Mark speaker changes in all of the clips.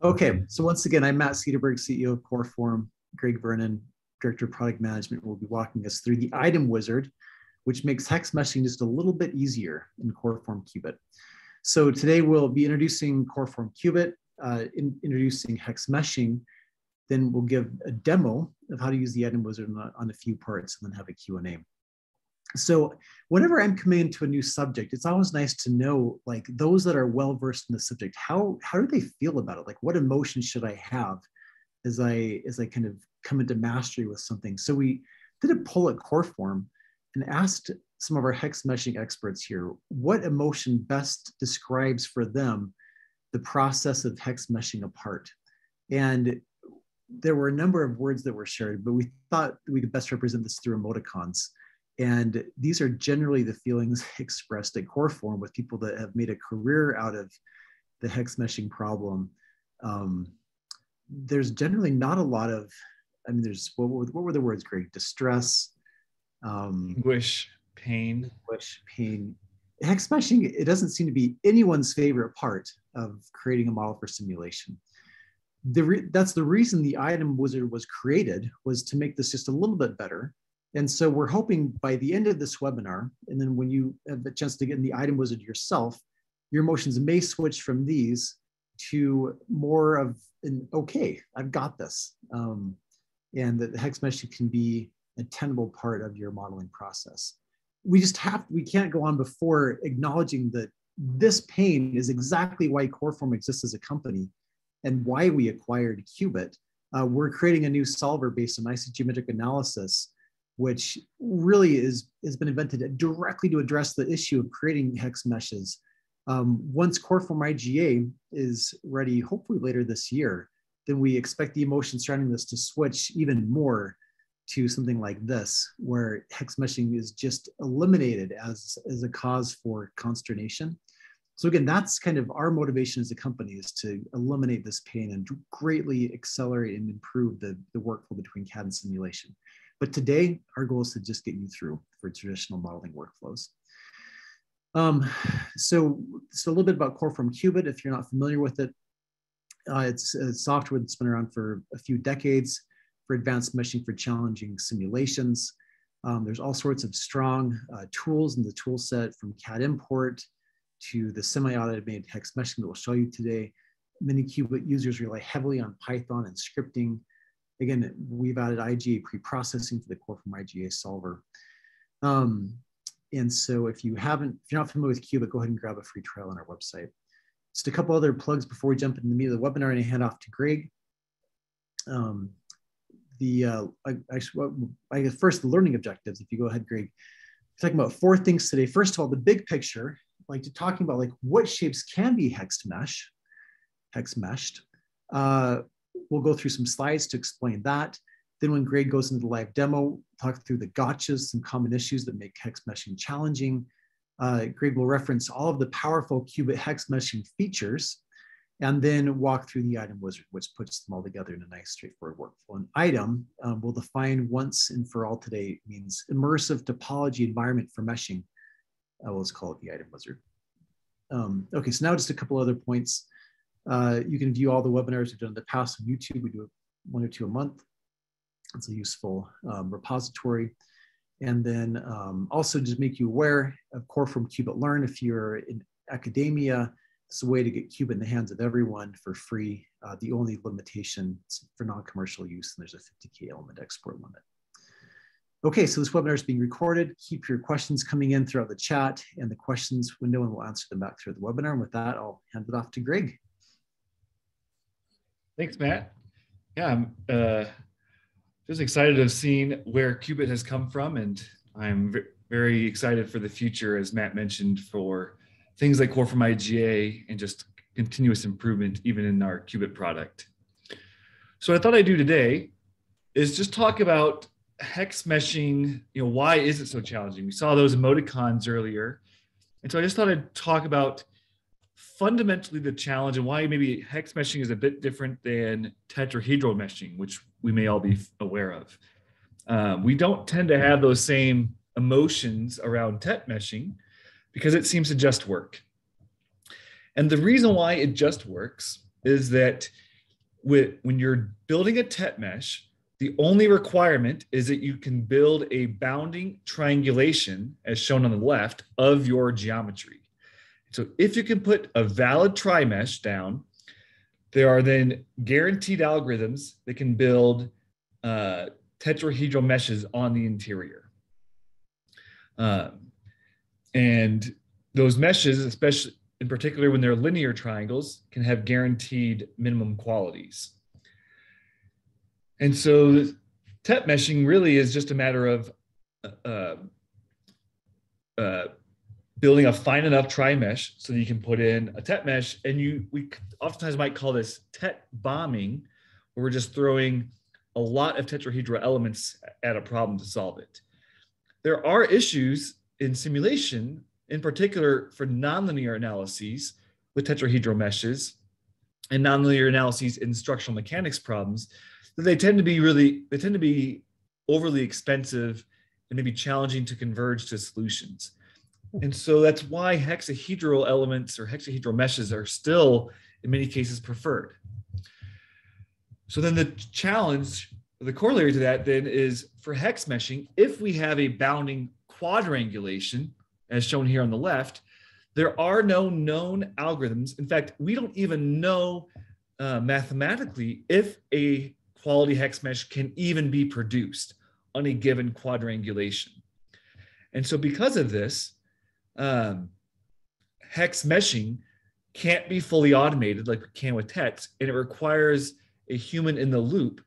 Speaker 1: Okay, so once again, I'm Matt Sederberg, CEO of Coreform. Greg Vernon, Director of Product Management, will be walking us through the item wizard, which makes hex meshing just a little bit easier in Coreform Cubit. So today we'll be introducing Coreform Cubit, uh, in, introducing hex meshing, then we'll give a demo of how to use the item wizard on, on a few parts and then have a Q&A so whenever i'm coming into a new subject it's always nice to know like those that are well versed in the subject how how do they feel about it? Like what emotions should i have as i as i kind of come into mastery with something? So we did a poll at Coreform and asked some of our hex meshing experts here what emotion best describes for them the process of hex meshing apart? And there were a number of words that were shared but we thought we could best represent this through emoticons and these are generally the feelings expressed at Coreform with people that have made a career out of the hex meshing problem. Um, there's generally not a lot of, I mean, there's, what, were, what were the words, Greg? Distress,
Speaker 2: um, anguish, pain.
Speaker 1: Anguish, pain. Hex meshing, it doesn't seem to be anyone's favorite part of creating a model for simulation. The re- that's the reason the item wizard was created was to make this just a little bit better and so we're hoping by the end of this webinar, and then when you have the chance to get in the item wizard yourself, your emotions may switch from these to more of an okay, I've got this. Um, and that the hex mesh can be a tenable part of your modeling process. We just have, we can't go on before acknowledging that this pain is exactly why Coreform exists as a company and why we acquired Cubit. Uh, we're creating a new solver based on isogeometric analysis which really is has been invented directly to address the issue of creating hex meshes. Um, once Coreform IGA is ready, hopefully later this year, then we expect the emotion surrounding this to switch even more to something like this, where hex meshing is just eliminated as, as a cause for consternation. So again, that's kind of our motivation as a company is to eliminate this pain and greatly accelerate and improve the, the workflow between CAD and simulation. But today, our goal is to just get you through for traditional modeling workflows. Um, so, so a little bit about Coreform Cubit, if you're not familiar with it. Uh, it's a software that's been around for a few decades for advanced meshing for challenging simulations. Um, there's all sorts of strong uh, tools in the tool set from CAD import to the semi-automated hex meshing that we'll show you today. Many Cubit users rely heavily on Python and scripting Again, we've added IGA pre-processing for the from IGA solver. Um, and so if you haven't, if you're not familiar with Cubit, go ahead and grab a free trial on our website. Just a couple other plugs before we jump into the meat of the webinar and I hand off to Greg. Um, the, uh, I, I, first the learning objectives, if you go ahead, Greg. We're talking about four things today. First of all, the big picture, like to talking about like what shapes can be hex mesh, hex meshed. Uh, we'll go through some slides to explain that. Then when Greg goes into the live demo, talk through the gotchas, some common issues that make hex meshing challenging. Uh, Greg will reference all of the powerful Cubit hex meshing features and then walk through the item wizard, which puts them all together in a nice straightforward workflow. An item um, we'll define once and for all today means immersive topology environment for meshing. Uh, we'll just call it the item wizard. Um, okay, so now just a couple other points. Uh, you can view all the webinars we've done in the past on YouTube. We do one or two a month. It's a useful um, repository. And then um, also just make you aware of Coreform Cubit Learn. If you're in academia, it's a way to get Cubit in the hands of everyone for free. Uh, the only limitation for non-commercial use, and there's a 50K element export limit. Okay, so this webinar is being recorded. Keep your questions coming in throughout the chat and the questions window, and we'll answer them back through the webinar. And with that, I'll hand it off to Greg.
Speaker 2: Thanks, Matt. Yeah, I'm uh, just excited to have seen where Cubit has come from, and I'm very excited for the future, as Matt mentioned, for things like Coreform IGA and just continuous improvement, even in our Cubit product. So what I thought I'd do today is just talk about hex meshing. You know, why is it so challenging? We saw those emoticons earlier, and so I just thought I'd talk about fundamentally the challenge and why maybe hex meshing is a bit different than tetrahedral meshing, which we may all be aware of. Um, we don't tend to have those same emotions around tet meshing because it seems to just work. And the reason why it just works is that with when you're building a tet mesh, the only requirement is that you can build a bounding triangulation, as shown on the left, of your geometry. So if you can put a valid trimesh down, there are then guaranteed algorithms that can build uh, tetrahedral meshes on the interior. Um, and those meshes, especially in particular when they're linear triangles, can have guaranteed minimum qualities. And so tet meshing really is just a matter of uh, uh, building a fine enough tri mesh so that you can put in a tet mesh. And you we oftentimes might call this tet bombing, where we're just throwing a lot of tetrahedral elements at a problem to solve it. There are issues in simulation, in particular for nonlinear analyses with tetrahedral meshes and nonlinear analyses in structural mechanics problems that they tend to be really they tend to be overly expensive and maybe challenging to converge to solutions. And so that's why hexahedral elements or hexahedral meshes are still in many cases preferred. So then the challenge, the corollary to that then is for hex meshing, if we have a bounding quadrangulation, as shown here on the left, there are no known algorithms. In fact, we don't even know uh, mathematically if a quality hex mesh can even be produced on a given quadrangulation. And so, because of this, um, hex meshing can't be fully automated like we can with text, and it requires a human in the loop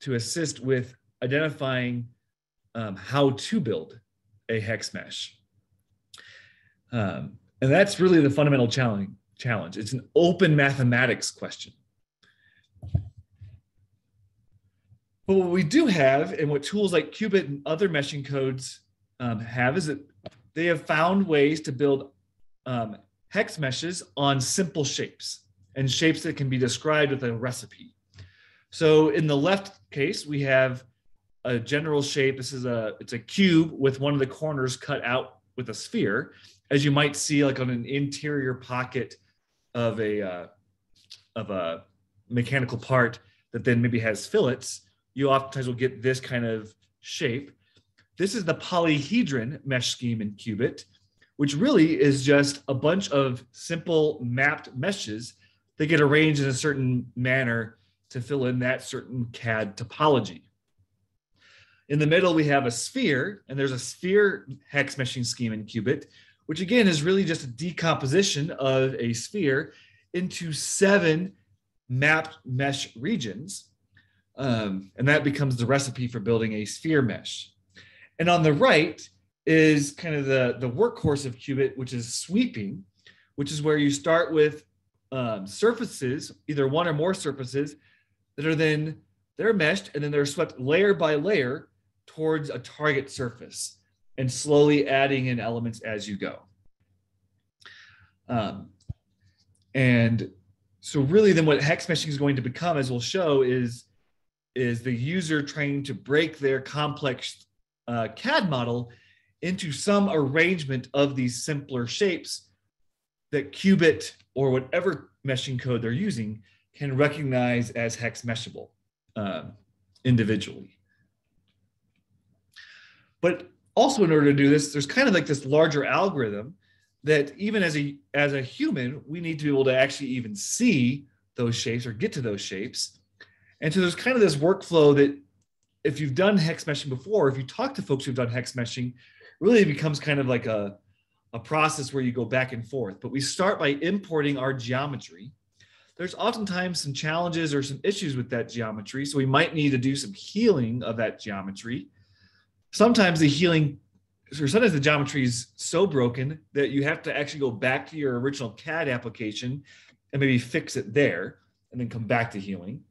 Speaker 2: to assist with identifying um, how to build a hex mesh. Um, and that's really the fundamental challenge. Challenge. It's an open mathematics question. But what we do have, and what tools like Cubit and other meshing codes um, have, is that they have found ways to build um, hex meshes on simple shapes and shapes that can be described with a recipe. So in the left case, we have a general shape. This is a it's a cube with one of the corners cut out with a sphere, as you might see like on an interior pocket of a uh, of a mechanical part that then maybe has fillets you oftentimes will get this kind of shape. This is the polyhedron mesh scheme in Cubit, which really is just a bunch of simple mapped meshes that get arranged in a certain manner to fill in that certain CAD topology. In the middle, we have a sphere, and there's a sphere hex meshing scheme in Cubit, which again is really just a decomposition of a sphere into seven mapped mesh regions. Um, and that becomes the recipe for building a sphere mesh. And on the right is kind of the, the workhorse of Cubit, which is sweeping, which is where you start with um, surfaces, either one or more surfaces, that are then they're meshed and then they're swept layer by layer towards a target surface and slowly adding in elements as you go. Um, and so really then what hex meshing is going to become, as we'll show, is is the user trying to break their complex uh, CAD model into some arrangement of these simpler shapes that Cubit or whatever meshing code they're using can recognize as hex meshable um, individually. But also in order to do this, there's kind of like this larger algorithm that even as a as a human, we need to be able to actually even see those shapes or get to those shapes. And so there's kind of this workflow that if you've done hex meshing before, if you talk to folks who've done hex meshing, really it becomes kind of like a, a process where you go back and forth. But we start by importing our geometry. There's oftentimes some challenges or some issues with that geometry. So we might need to do some healing of that geometry. Sometimes the healing, or sometimes the geometry is so broken that you have to actually go back to your original CAD application and maybe fix it there and then come back to healing.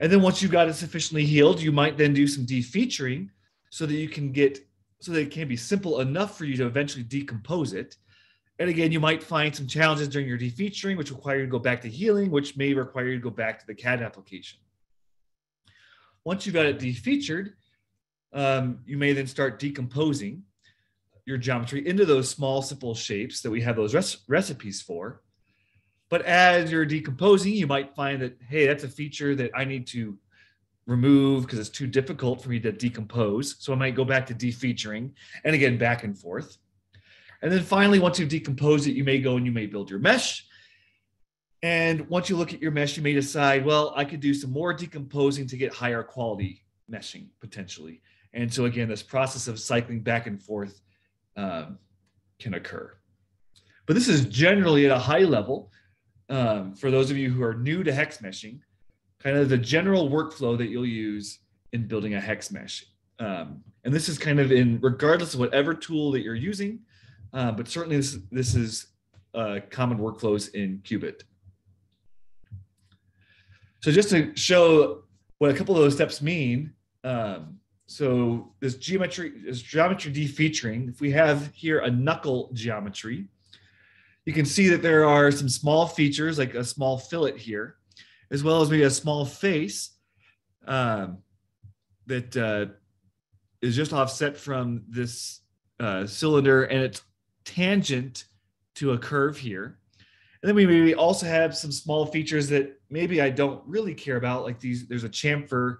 Speaker 2: And then once you've got it sufficiently healed, you might then do some defeaturing so that you can get so that it can be simple enough for you to eventually decompose it. And again, you might find some challenges during your defeaturing, which require you to go back to healing, which may require you to go back to the CAD application. Once you've got it defeatured, um, you may then start decomposing your geometry into those small, simple shapes that we have those recipes for. But as you're decomposing, you might find that, hey, that's a feature that I need to remove because it's too difficult for me to decompose. So I might go back to defeaturing and again, back and forth. And then finally, once you've decomposed it, you may go and you may build your mesh. And once you look at your mesh, you may decide, well, I could do some more decomposing to get higher quality meshing potentially. And so again, this process of cycling back and forth um, can occur. But this is generally at a high level um, for those of you who are new to hex meshing, kind of the general workflow that you'll use in building a hex mesh. Um, and this is kind of in regardless of whatever tool that you're using, uh, but certainly this, this is uh, common workflows in Cubit. So just to show what a couple of those steps mean, um, so this geometry, this geometry defeaturing, if we have here a knuckle geometry, you can see that there are some small features like a small fillet here, as well as maybe a small face um, that uh, is just offset from this uh, cylinder and it's tangent to a curve here. And then we maybe also have some small features that maybe I don't really care about, like these, there's a chamfer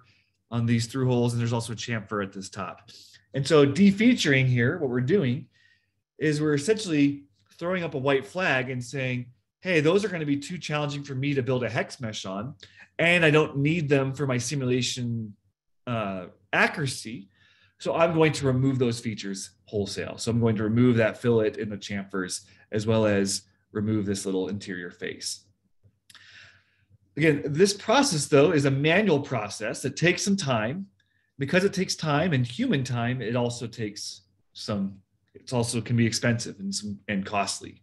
Speaker 2: on these through holes, and there's also a chamfer at this top. And so defeaturing here, what we're doing is we're essentially throwing up a white flag and saying, hey, those are going to be too challenging for me to build a hex mesh on, and I don't need them for my simulation uh, accuracy. So I'm going to remove those features wholesale. So I'm going to remove that fillet in the chamfers as well as remove this little interior face. Again, this process though is a manual process that takes some time. Because it takes time and human time, it also takes some, it also can be expensive and, and costly.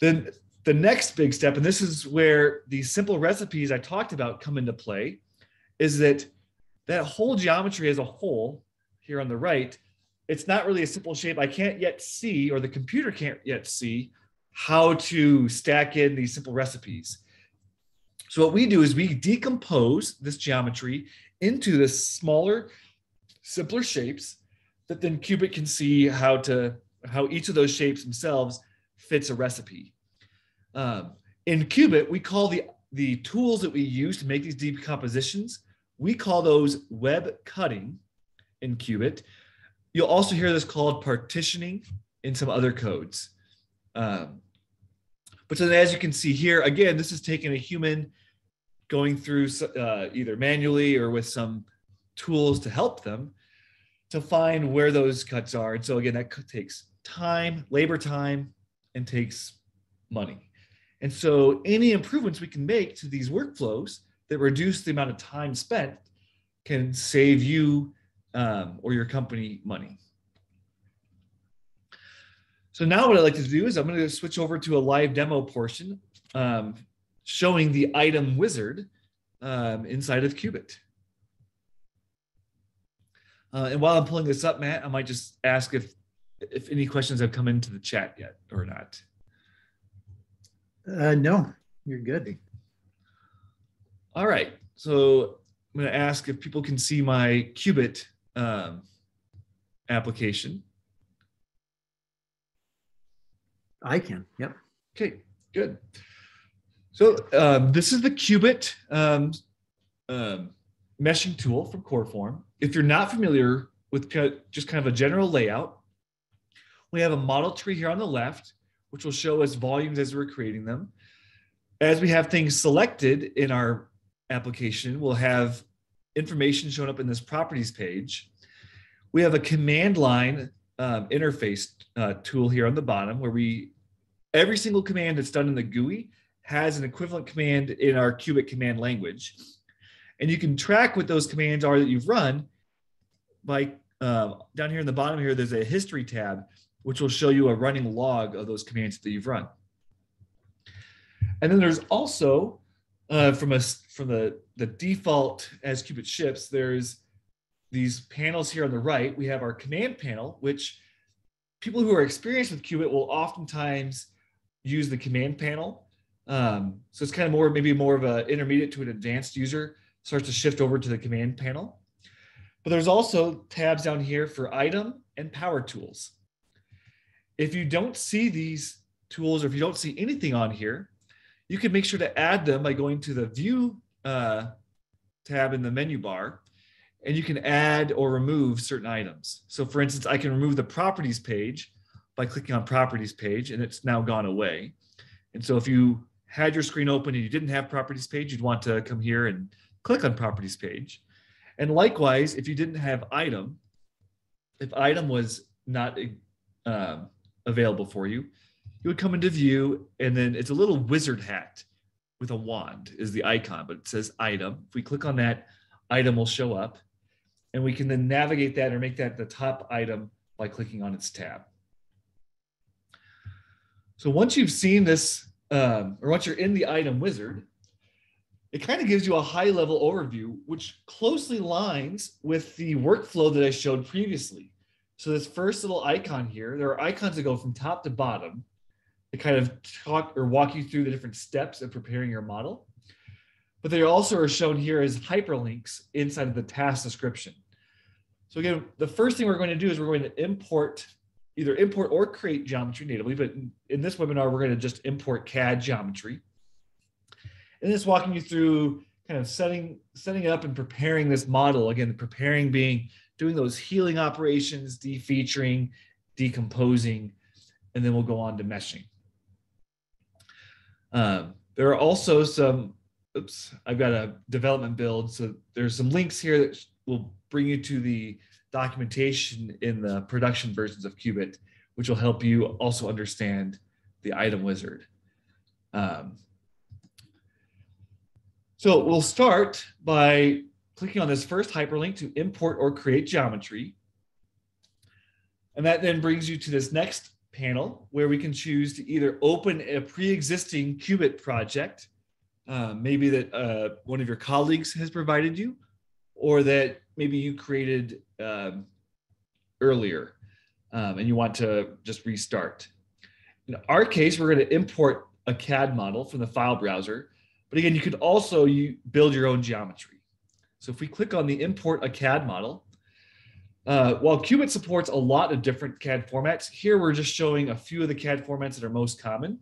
Speaker 2: Then the next big step, and this is where these simple recipes I talked about come into play, is that that whole geometry as a whole here on the right, it's not really a simple shape. I can't yet see, or the computer can't yet see how to stack in these simple recipes. So what we do is we decompose this geometry into the smaller, simpler shapes that then Cubit can see how to how each of those shapes themselves fits a recipe. Um, in Cubit, we call the the tools that we use to make these decompositions, we call those web cutting in Cubit. You'll also hear this called partitioning in some other codes. Um, but then as you can see here, again, this is taking a human going through uh, either manually or with some tools to help them to find where those cuts are. And so again, that takes time, labor time, and takes money. And so any improvements we can make to these workflows that reduce the amount of time spent can save you um, or your company money. So now what I'd like to do is I'm going to switch over to a live demo portion um, showing the item wizard um, inside of Cubit. Uh, and while I'm pulling this up, Matt, I might just ask if if any questions have come into the chat yet or not.
Speaker 1: Uh, no, you're good.
Speaker 2: All right. So I'm going to ask if people can see my Cubit um, application.
Speaker 1: I can. Yep.
Speaker 2: Okay, good. So um, this is the Cubit um, um, meshing tool from Coreform. If you're not familiar with just kind of a general layout, we have a model tree here on the left, which will show us volumes as we're creating them. As we have things selected in our application, we'll have information shown up in this properties page. We have a command line um, interface uh, tool here on the bottom where we, every single command that's done in the GUI has an equivalent command in our Cubit command language. And you can track what those commands are that you've run by uh, down here in the bottom here, there's a history tab, which will show you a running log of those commands that you've run. And then there's also uh, from a from the the default as Cubit ships, there's these panels here on the right, we have our command panel, which people who are experienced with Cubit will oftentimes use the command panel. Um, so it's kind of more, maybe more of an intermediate to an advanced user starts to shift over to the command panel. But there's also tabs down here for item and power tools. If you don't see these tools, or if you don't see anything on here, you can make sure to add them by going to the View uh, tab in the menu bar, and you can add or remove certain items. So for instance, I can remove the Properties page by clicking on Properties page, and it's now gone away. And so if you had your screen open and you didn't have Properties page, you'd want to come here and click on Properties page. And likewise, if you didn't have item, if item was not um, available for you, you would come into view and then it's a little wizard hat with a wand is the icon, but it says item. If we click on that, item will show up and we can then navigate that or make that the top item by clicking on its tab. So once you've seen this, um, or once you're in the item wizard, it kind of gives you a high level overview, which closely lines with the workflow that I showed previously. So this first little icon here, there are icons that go from top to bottom to kind of talk or walk you through the different steps of preparing your model. But they also are shown here as hyperlinks inside of the task description. So again, the first thing we're going to do is we're going to import, either import or create geometry natively, but in this webinar, we're going to just import CAD geometry and it's walking you through kind of setting setting up and preparing this model. Again preparing being doing those healing operations defeaturing decomposing and then we'll go on to meshing. Um, there are also some oops i've got a development build. So there's some links here that will bring you to the documentation in the production versions of Cubit, which will help you also understand the item wizard. Um, so we'll start by clicking on this first hyperlink to import or create geometry. And that then brings you to this next panel where we can choose to either open a pre-existing Cubit project, uh, maybe that uh, one of your colleagues has provided you, or that maybe you created um, earlier um, and you want to just restart. In our case, we're going to import a CAD model from the file browser but again, you could also you build your own geometry. So if we click on the import a CAD model, uh, while Cubit supports a lot of different CAD formats, here we're just showing a few of the CAD formats that are most common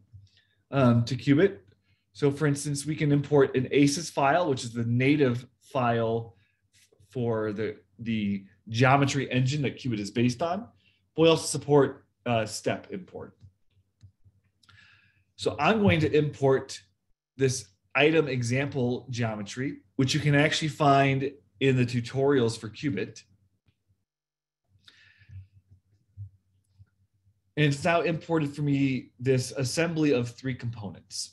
Speaker 2: um, to Cubit. So for instance, we can import an ACIS file, which is the native file for the, the geometry engine that Cubit is based on. But we also support uh, step import. So I'm going to import this item example geometry, which you can actually find in the tutorials for Cubit. And it's now imported for me this assembly of three components.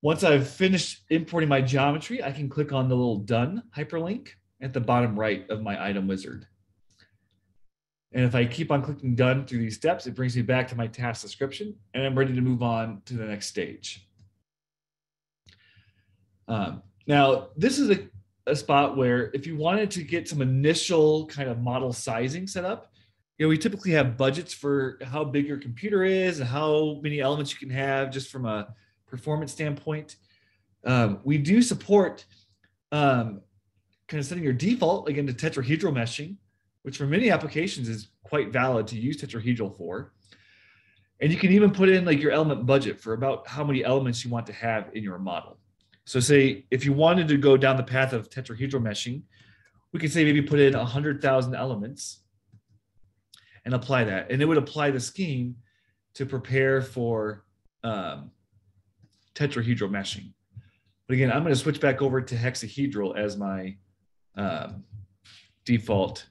Speaker 2: Once I've finished importing my geometry, I can click on the little done hyperlink at the bottom right of my item wizard. And if I keep on clicking done through these steps, it brings me back to my task description and I'm ready to move on to the next stage. Um, now, this is a, a spot where if you wanted to get some initial kind of model sizing set up, you know, we typically have budgets for how big your computer is and how many elements you can have just from a performance standpoint. Um, we do support um, kind of setting your default again to tetrahedral meshing which for many applications is quite valid to use tetrahedral for. And you can even put in like your element budget for about how many elements you want to have in your model. So say if you wanted to go down the path of tetrahedral meshing, we could say maybe put in 100,000 elements and apply that. And it would apply the scheme to prepare for um, tetrahedral meshing. But again, I'm going to switch back over to hexahedral as my um, default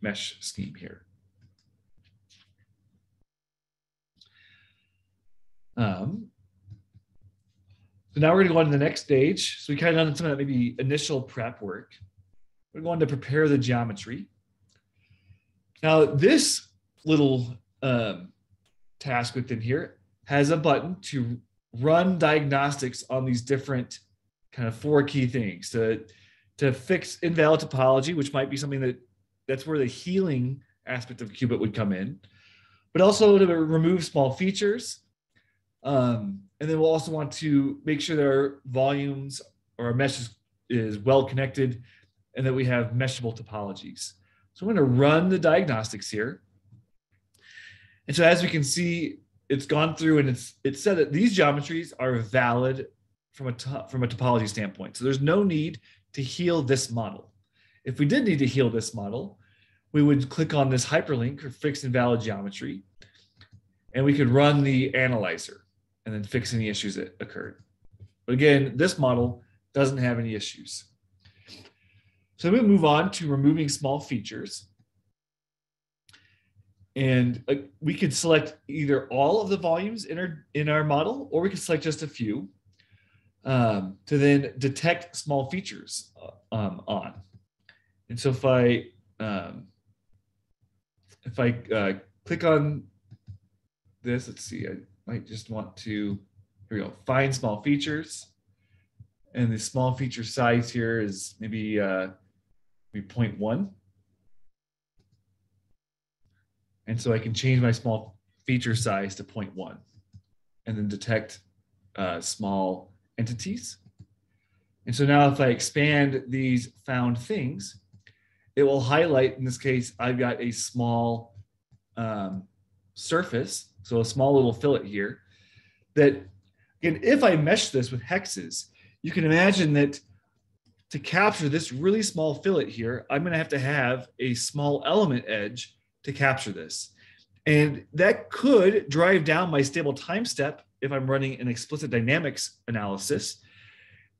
Speaker 2: mesh scheme here. Um, so now we're going to go on to the next stage. So we kind of done some of that maybe initial prep work. We're going to prepare the geometry. Now this little um, task within here has a button to run diagnostics on these different kind of four key things to, to fix invalid topology, which might be something that that's where the healing aspect of Cubit would come in, but also to remove small features. Um, and then we'll also want to make sure that our volumes or our mesh is, is well connected and that we have meshable topologies. So I'm going to run the diagnostics here. And so as we can see, it's gone through and it's it said that these geometries are valid from a from a topology standpoint. So there's no need to heal this model. If we did need to heal this model, we would click on this hyperlink or fixed invalid geometry, and we could run the analyzer and then fix any issues that occurred. But again, this model doesn't have any issues. So we move on to removing small features. And we could select either all of the volumes in our, in our model, or we could select just a few um, to then detect small features uh, um, on. And so if I um, if I uh, click on this, let's see, I might just want to, here we go, find small features. And the small feature size here is maybe, uh, maybe 0.1. And so I can change my small feature size to 0.1 and then detect uh, small entities. And so now if I expand these found things, it will highlight, in this case, I've got a small um, surface, so a small little fillet here, that, again, if I mesh this with hexes, you can imagine that to capture this really small fillet here, I'm gonna have to have a small element edge to capture this. And that could drive down my stable time step if I'm running an explicit dynamics analysis.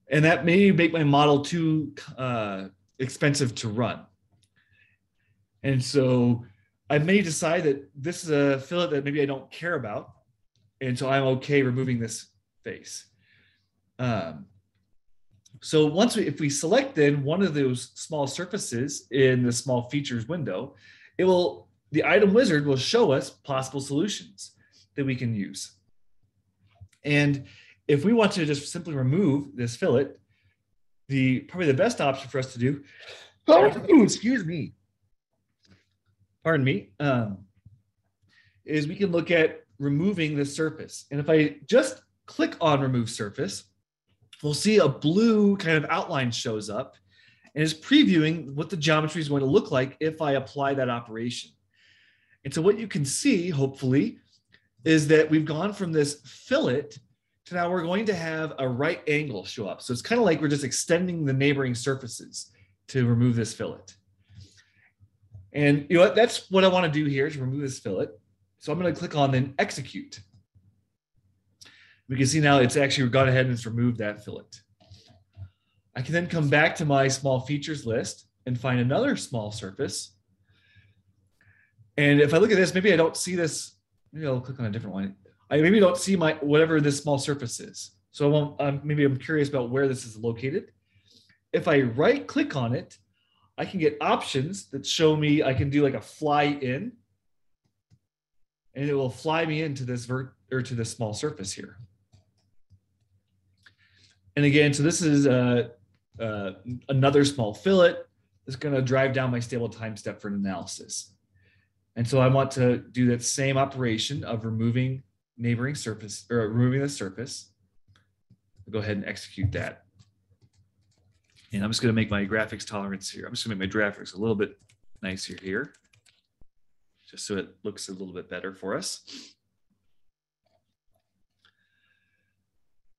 Speaker 2: And that may make my model too uh, expensive to run. And so I may decide that this is a fillet that maybe I don't care about. And so I'm okay removing this face. Um, so once we, if we select then one of those small surfaces in the small features window, it will, the item wizard will show us possible solutions that we can use. And if we want to just simply remove this fillet, the probably the best option for us to do, oh, excuse me, pardon me, um, is we can look at removing the surface. And if I just click on remove surface, we'll see a blue kind of outline shows up and is previewing what the geometry is going to look like if I apply that operation. And so what you can see, hopefully, is that we've gone from this fillet to now we're going to have a right angle show up. So it's kind of like we're just extending the neighboring surfaces to remove this fillet. And you know what? That's what I want to do here is remove this fillet. So I'm going to click on then execute. We can see now it's actually gone ahead and it's removed that fillet. I can then come back to my small features list and find another small surface. And if I look at this, maybe I don't see this. Maybe I'll click on a different one. I maybe don't see my whatever this small surface is. So I won't, um, maybe I'm curious about where this is located. If I right click on it, I can get options that show me I can do like a fly in and it will fly me into this vert or to this small surface here. And again, so this is uh, uh, another small fillet that's going to drive down my stable time step for an analysis. And so I want to do that same operation of removing neighboring surface or removing the surface. I'll go ahead and execute that. And I'm just going to make my graphics tolerance here. I'm just going to make my graphics a little bit nicer here, just so it looks a little bit better for us.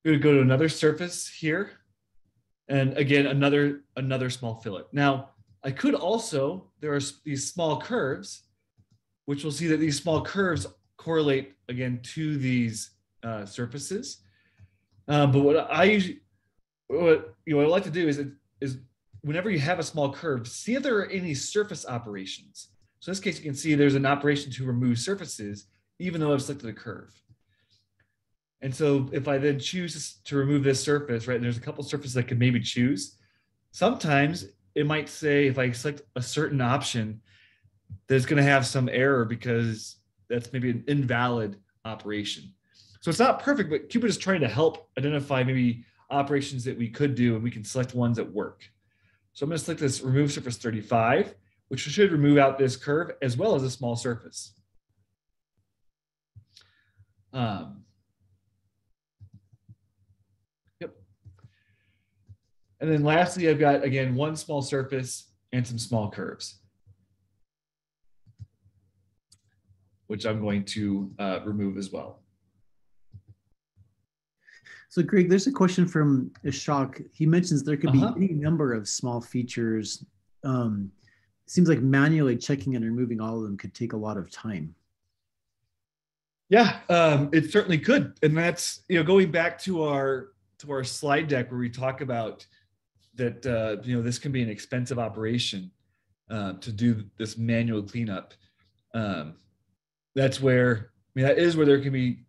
Speaker 2: We're going to go to another surface here. And again, another, another small fillet. Now, I could also, there are these small curves, which we'll see that these small curves correlate again to these uh, surfaces. Uh, but what I usually, what you know, what I like to do is is whenever you have a small curve, see if there are any surface operations. So in this case, you can see there's an operation to remove surfaces, even though I've selected a curve. And so if I then choose to remove this surface, right, and there's a couple surfaces I could maybe choose. Sometimes it might say if I select a certain option, there's going to have some error because that's maybe an invalid operation. So it's not perfect, but Cubit is trying to help identify maybe operations that we could do and we can select ones that work. So I'm going to select this remove surface 35, which should remove out this curve as well as a small surface. Um, yep. And then lastly, I've got, again, one small surface and some small curves. which I'm going to uh, remove as well.
Speaker 1: So, Greg, there's a question from Ishak. He mentions there could uh-huh. be any number of small features. Um, seems like manually checking and removing all of them could take a lot of time.
Speaker 2: Yeah, um, it certainly could, and that's you know going back to our to our slide deck where we talk about that uh, you know this can be an expensive operation uh, to do this manual cleanup. Um, that's where I mean that is where there can be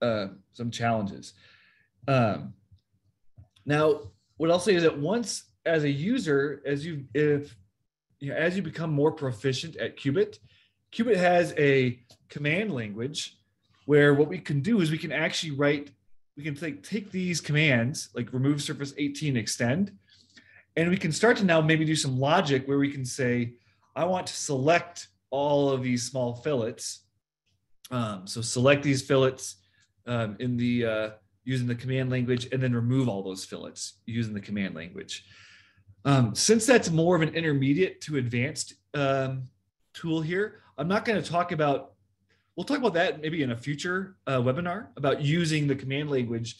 Speaker 2: uh, some challenges. Um, now, what I'll say is that once as a user, as you if you know, as you become more proficient at Cubit, Cubit has a command language where what we can do is we can actually write, we can take, take these commands like remove surface 18 extend, and we can start to now maybe do some logic where we can say, I want to select all of these small fillets. Um, so select these fillets um, in the uh, using the command language and then remove all those fillets using the command language. Um, since that's more of an intermediate to advanced um, tool here, I'm not going to talk about, we'll talk about that maybe in a future uh, webinar about using the command language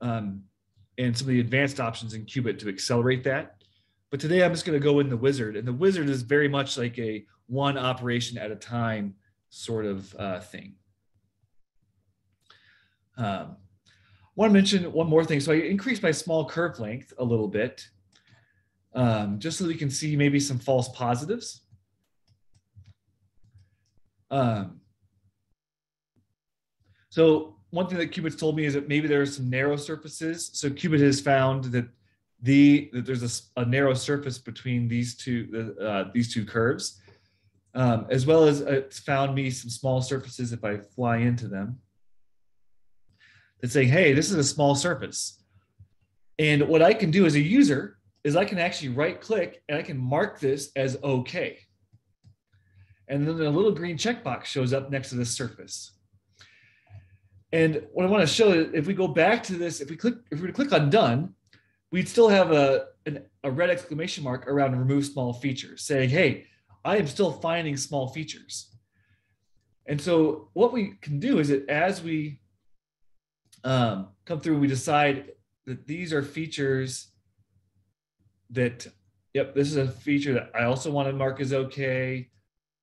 Speaker 2: um, and some of the advanced options in Cubit to accelerate that. But today I'm just going to go in the wizard and the wizard is very much like a one operation at a time sort of uh, thing. Um, want to mention one more thing. So I increased my small curve length a little bit, um, just so we can see maybe some false positives. Um, so one thing that Cubit's told me is that maybe there are some narrow surfaces. So Cubit has found that the that there's a, a narrow surface between these two uh, these two curves, um, as well as it's found me some small surfaces if I fly into them that's saying, hey, this is a small surface. And what I can do as a user is I can actually right click and I can mark this as okay. And then a little green checkbox shows up next to this surface. And what I want to show is if we go back to this, if we click, if we were to click on done, we'd still have a, an, a red exclamation mark around remove small features saying, hey, I am still finding small features. And so what we can do is that as we um, come through, we decide that these are features that, yep, this is a feature that I also want to mark as okay.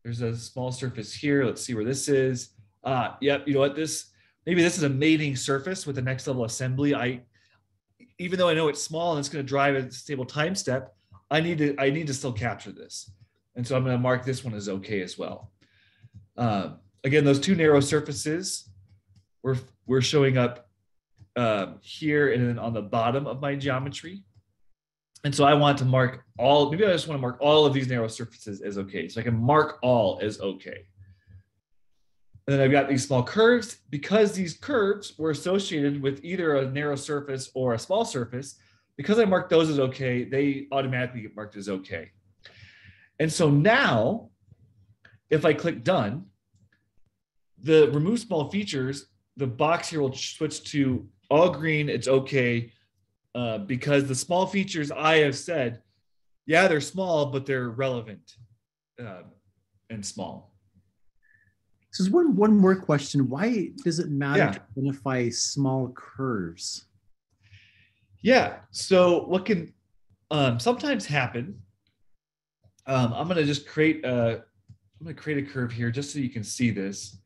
Speaker 2: There's a small surface here. Let's see where this is. Uh, yep, you know what, this, maybe this is a mating surface with the next level assembly. I, even though I know it's small and it's going to drive a stable time step, I need to, I need to still capture this. And so I'm going to mark this one as okay as well. Um, again, those two narrow surfaces, we're, we're showing up um, here and then on the bottom of my geometry. And so I want to mark all, maybe I just want to mark all of these narrow surfaces as okay. So I can mark all as okay. And then I've got these small curves. Because these curves were associated with either a narrow surface or a small surface, because I marked those as okay, they automatically get marked as okay. And so now, if I click done, the remove small features, the box here will switch to all green, it's okay. Uh, because the small features I have said, yeah, they're small, but they're relevant uh, and small.
Speaker 1: So, one one more question: Why does it matter yeah. to identify small curves?
Speaker 2: Yeah. So, what can um, sometimes happen? Um, I'm going to just create a. I'm going to create a curve here just so you can see this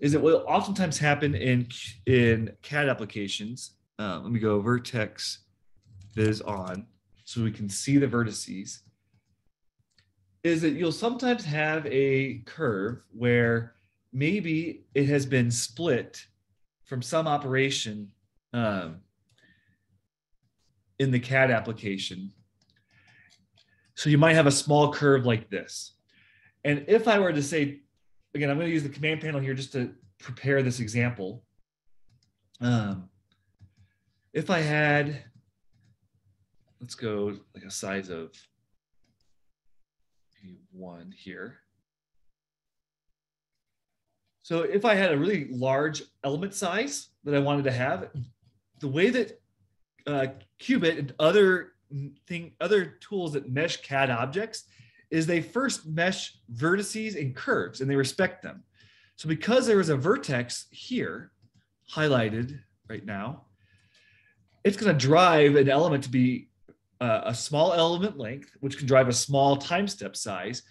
Speaker 2: is it will oftentimes happen in in CAD applications. Uh, let me go vertex viz on so we can see the vertices. Is that you'll sometimes have a curve where maybe it has been split from some operation um, in the CAD application. So you might have a small curve like this. And if I were to say again, I'm going to use the command panel here just to prepare this example. Um, if I had, let's go like a size of one here. So if I had a really large element size that I wanted to have, the way that uh, Cubit and other thing, other tools that mesh CAD objects is they first mesh vertices and curves and they respect them. So because there is a vertex here highlighted right now, it's going to drive an element to be uh, a small element length, which can drive a small time step size,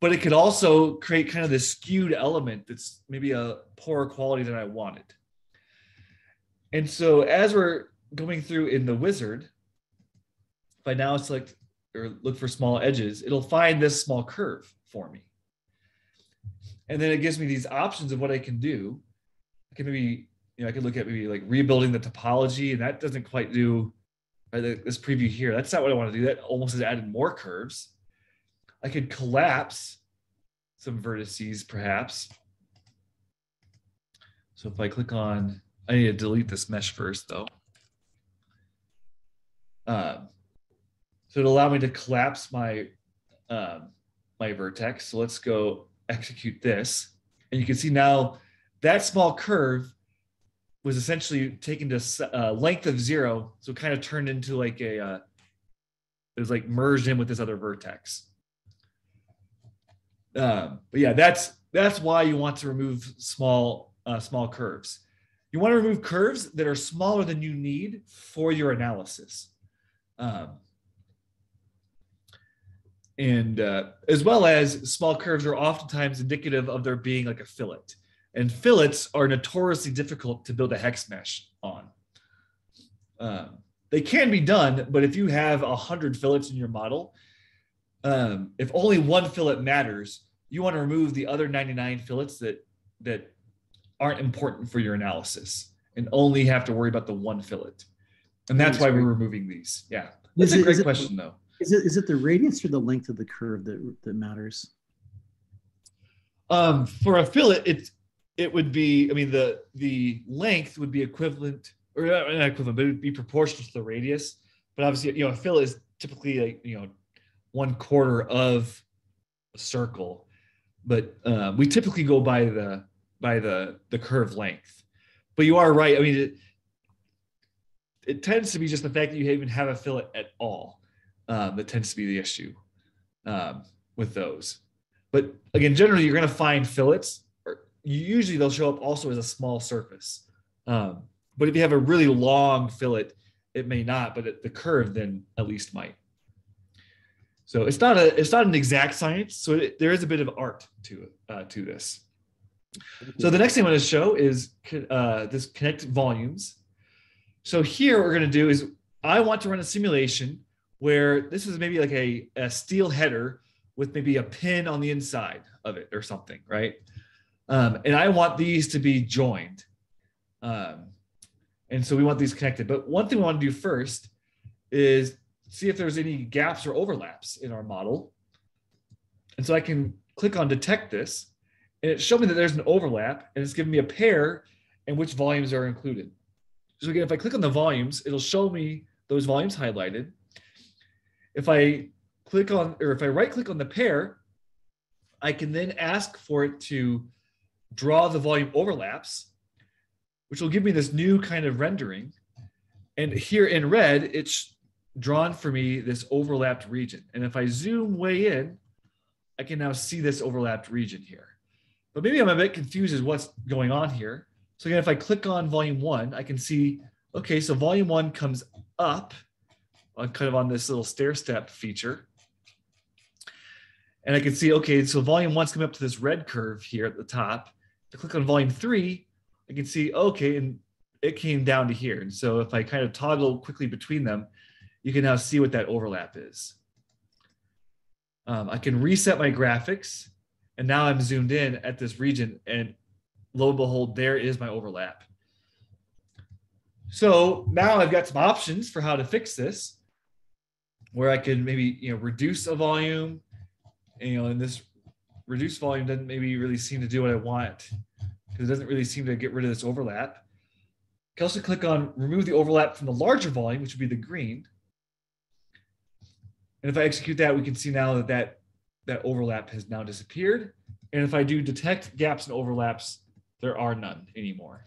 Speaker 2: but it could also create kind of this skewed element that's maybe a poorer quality than I wanted. And so as we're going through in the wizard, if I now select or look for small edges, it'll find this small curve for me. And then it gives me these options of what I can do. I can maybe, you know, I can look at maybe like rebuilding the topology, and that doesn't quite do this preview here. That's not what I want to do. That almost has added more curves. I could collapse some vertices perhaps. So if I click on, I need to delete this mesh first though. Um, so it'll allow me to collapse my um, my vertex. So let's go execute this. And you can see now that small curve was essentially taken to uh, length of zero. So it kind of turned into like a, uh, it was like merged in with this other vertex. Um, but yeah, that's that's why you want to remove small uh, small curves. You want to remove curves that are smaller than you need for your analysis. Um, and uh, as well as small curves are oftentimes indicative of there being like a fillet. And fillets are notoriously difficult to build a hex mesh on. Um, they can be done, but if you have a hundred fillets in your model, um, if only one fillet matters, you want to remove the other 99 fillets that that aren't important for your analysis and only have to worry about the one fillet. And that's why we're removing these. Yeah. That's is a great it, question though.
Speaker 1: Is it is it the radius or the length of the curve that that matters?
Speaker 2: Um, for a fillet, it's it would be, I mean, the the length would be equivalent, or not equivalent, but it would be proportional to the radius. But obviously, you know, a fillet is typically like, you know, one quarter of a circle. But uh, we typically go by the by the the curve length. But you are right. I mean, it, it tends to be just the fact that you even have a fillet at all um, that tends to be the issue um, with those. But again, generally, you're going to find fillets usually they'll show up also as a small surface. Um, but if you have a really long fillet, it may not, but the curve then at least might. So it's not a it's not an exact science. So it, there is a bit of art to uh, to this. So the next thing I'm going to show is uh, this connect volumes. So here what we're going to do is I want to run a simulation where this is maybe like a, a steel header with maybe a pin on the inside of it or something, right? Um, and I want these to be joined. Um, and so we want these connected. But one thing we want to do first is see if there's any gaps or overlaps in our model. And so I can click on detect this and it showed me that there's an overlap and it's giving me a pair and which volumes are included. So again, if I click on the volumes, it'll show me those volumes highlighted. If I click on, or if I right click on the pair, I can then ask for it to draw the volume overlaps, which will give me this new kind of rendering. And here in red, it's drawn for me this overlapped region. And if I zoom way in, I can now see this overlapped region here. But maybe I'm a bit confused as what's going on here. So again, if I click on volume one, I can see, okay, so volume one comes up on kind of on this little stair step feature. And I can see, okay, so volume one's coming up to this red curve here at the top. I click on volume three, I can see, okay, and it came down to here. And so if I kind of toggle quickly between them, you can now see what that overlap is. Um, I can reset my graphics and now I'm zoomed in at this region and lo and behold, there is my overlap. So now I've got some options for how to fix this where I could maybe, you know, reduce a volume, and, you know, in this reduced volume doesn't maybe really seem to do what I want because it doesn't really seem to get rid of this overlap. I can also click on remove the overlap from the larger volume, which would be the green. And if I execute that, we can see now that that, that overlap has now disappeared. And if I do detect gaps and overlaps, there are none anymore.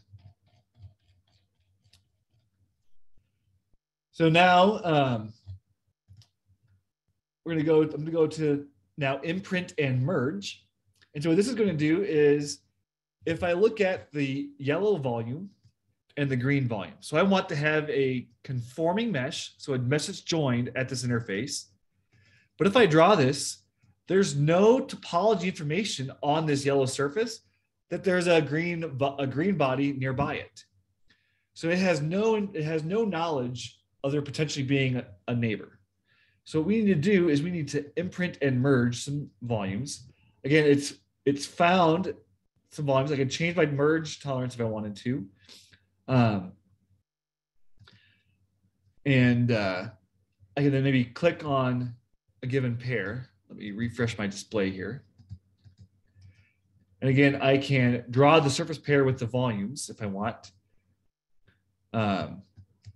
Speaker 2: So now um, we're gonna go, I'm gonna go to now imprint and merge. And so what this is going to do is if I look at the yellow volume and the green volume, so I want to have a conforming mesh, so a mesh that's joined at this interface. But if I draw this, there's no topology information on this yellow surface that there's a green a green body nearby it. So it has no it has no knowledge of there potentially being a neighbor. So what we need to do is we need to imprint and merge some volumes. Again, it's it's found some volumes. I can change my merge tolerance if I wanted to. Um, and uh, I can then maybe click on a given pair. Let me refresh my display here. And again, I can draw the surface pair with the volumes if I want um,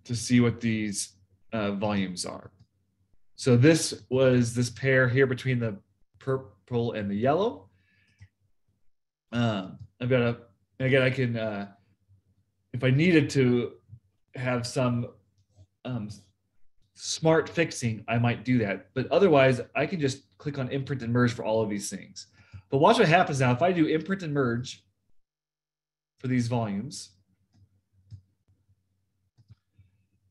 Speaker 2: to see what these uh, volumes are. So this was this pair here between the purple and the yellow. Um, I've got a, again, I can, uh, if I needed to have some um, smart fixing, I might do that. But otherwise, I can just click on imprint and merge for all of these things. But watch what happens now. If I do imprint and merge for these volumes,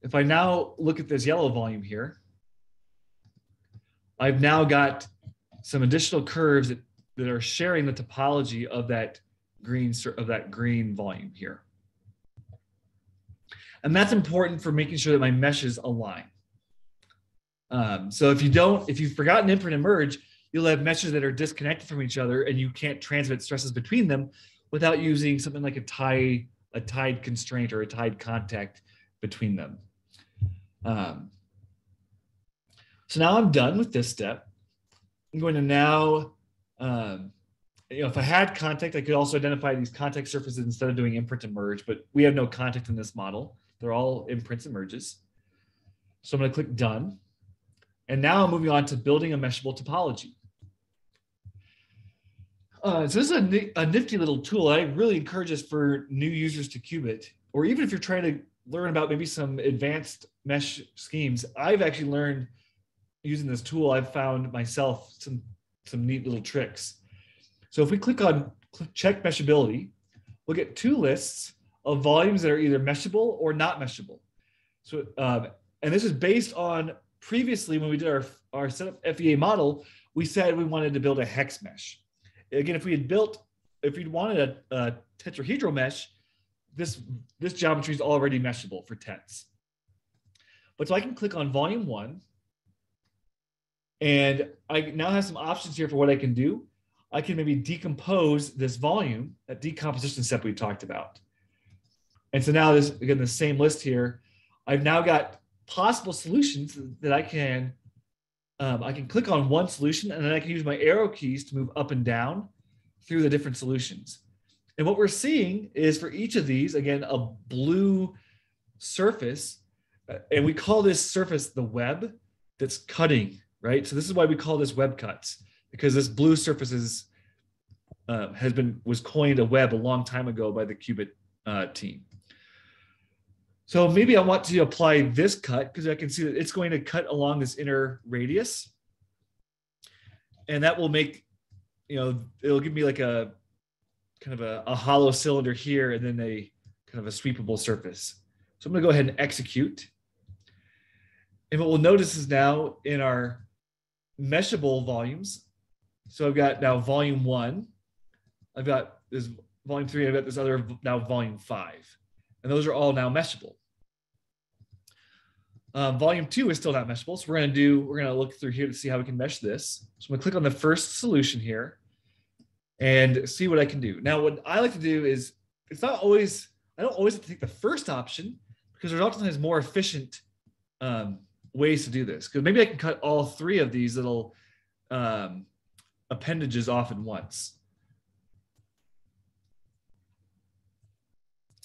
Speaker 2: if I now look at this yellow volume here, I've now got some additional curves that, that are sharing the topology of that green of that green volume here. And that's important for making sure that my meshes align. Um, so if you don't, if you've forgotten imprint and merge, you'll have meshes that are disconnected from each other and you can't transmit stresses between them without using something like a tie, a tied constraint or a tied contact between them. Um, so now I'm done with this step. I'm going to now, um, you know, if I had contact, I could also identify these contact surfaces instead of doing imprint and merge, but we have no contact in this model. They're all imprints and merges. So I'm going to click done. And now I'm moving on to building a meshable topology. Uh, so this is a, a nifty little tool. I really encourage this for new users to Cubit, or even if you're trying to learn about maybe some advanced mesh schemes. I've actually learned using this tool, I've found myself some, some neat little tricks. So if we click on check meshability, we'll get two lists of volumes that are either meshable or not meshable. So, um, and this is based on previously when we did our, our setup FEA model, we said we wanted to build a hex mesh. Again, if we had built, if we'd wanted a, a tetrahedral mesh, this, this geometry is already meshable for tets. But so I can click on volume one and I now have some options here for what I can do. I can maybe decompose this volume, that decomposition step we talked about. And so now this, again, the same list here, I've now got possible solutions that I can, um, I can click on one solution and then I can use my arrow keys to move up and down through the different solutions. And what we're seeing is for each of these, again, a blue surface, uh, and we call this surface the web that's cutting right? So this is why we call this web cuts because this blue surface is, uh, has been was coined a web a long time ago by the Cubit uh, team. So maybe I want to apply this cut because I can see that it's going to cut along this inner radius. And that will make, you know, it'll give me like a kind of a, a hollow cylinder here and then a kind of a sweepable surface. So I'm gonna go ahead and execute. And what we'll notice is now in our meshable volumes. So I've got now volume one. I've got this volume three. I've got this other now volume five. And those are all now meshable. Um, volume two is still not meshable. So we're going to do, we're going to look through here to see how we can mesh this. So I'm going to click on the first solution here and see what I can do. Now, what I like to do is it's not always, I don't always have to take the first option because there's oftentimes more efficient um, ways to do this because maybe I can cut all three of these little um, appendages off at once.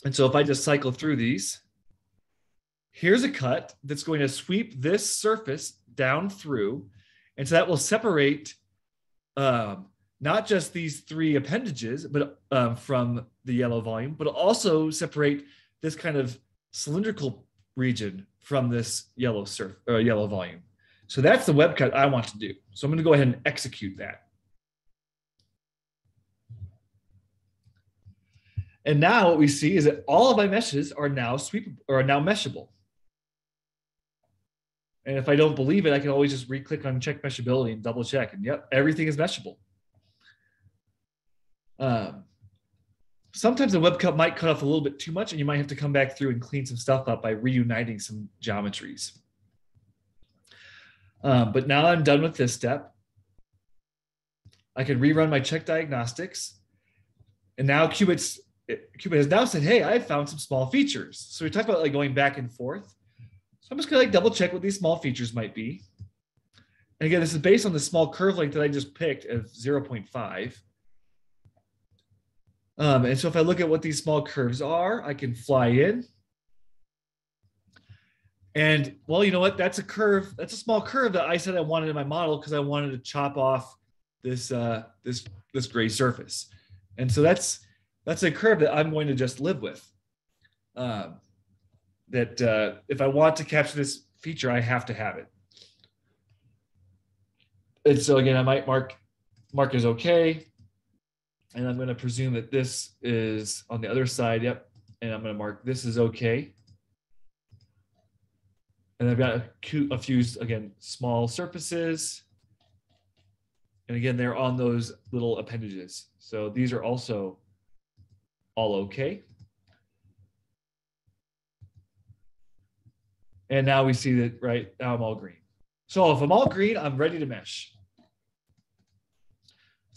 Speaker 2: And so if I just cycle through these, here's a cut that's going to sweep this surface down through. And so that will separate um, not just these three appendages, but um, from the yellow volume, but also separate this kind of cylindrical region from this yellow surf uh, yellow volume. So that's the web cut I want to do. So I'm going to go ahead and execute that. And now what we see is that all of my meshes are now sweep or are now meshable. And if I don't believe it, I can always just re-click on check meshability and double check. And yep, everything is meshable. Um, sometimes the web cut might cut off a little bit too much and you might have to come back through and clean some stuff up by reuniting some geometries. Um, but now I'm done with this step. I can rerun my check diagnostics. And now Cubit's, Cubit has now said, hey, I found some small features. So we talked about like going back and forth. So I'm just gonna like double check what these small features might be. And again, this is based on the small curve length that I just picked of 0.5. Um, and so if I look at what these small curves are, I can fly in. And well, you know what? That's a curve. That's a small curve that I said I wanted in my model because I wanted to chop off this uh, this this gray surface. And so that's that's a curve that I'm going to just live with. Um, that uh, if I want to capture this feature, I have to have it. And so again, I might mark mark as okay. And I'm going to presume that this is on the other side. Yep. And I'm going to mark this is okay. And I've got a, few, again, small surfaces. And again, they're on those little appendages. So these are also all okay. And now we see that, right, now I'm all green. So if I'm all green, I'm ready to mesh.